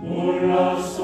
몰랐어